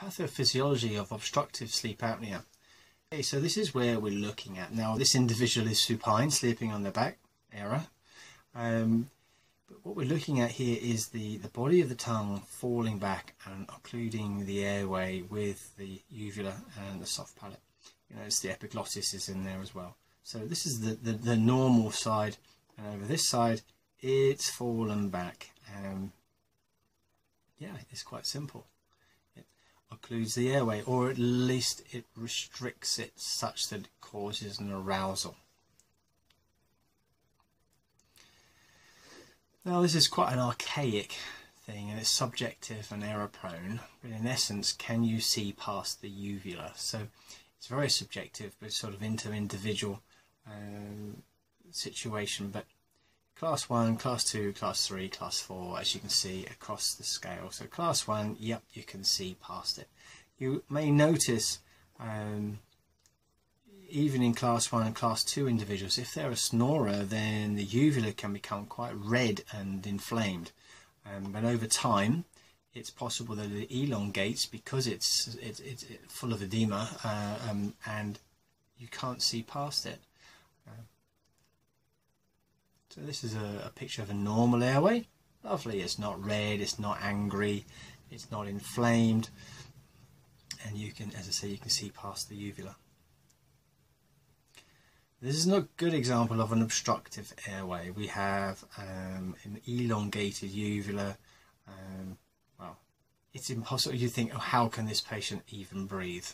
pathophysiology of obstructive sleep apnea. Okay, so this is where we're looking at. Now, this individual is supine, sleeping on their back, error. Um, but what we're looking at here is the, the body of the tongue falling back and occluding the airway with the uvula and the soft palate. You it's the epiglottis is in there as well. So this is the, the, the normal side, and over this side, it's fallen back. Um, yeah, it's quite simple. Occludes the airway, or at least it restricts it such that it causes an arousal. Now this is quite an archaic thing and it's subjective and error prone, but in essence, can you see past the uvula? So it's very subjective, but sort of inter-individual um, situation. But class 1, class 2, class 3, class 4, as you can see across the scale. So class 1, yep, you can see past it. You may notice um, even in class 1 and class 2 individuals, if they're a snorer, then the uvula can become quite red and inflamed. Um, but over time, it's possible that it elongates because it's, it's, it's full of edema uh, um, and you can't see past it. So this is a, a picture of a normal airway. Lovely, it's not red, it's not angry, it's not inflamed. And you can, as I say, you can see past the uvula. This is a good example of an obstructive airway. We have um, an elongated uvula. Um, well, it's impossible. You think, oh, how can this patient even breathe?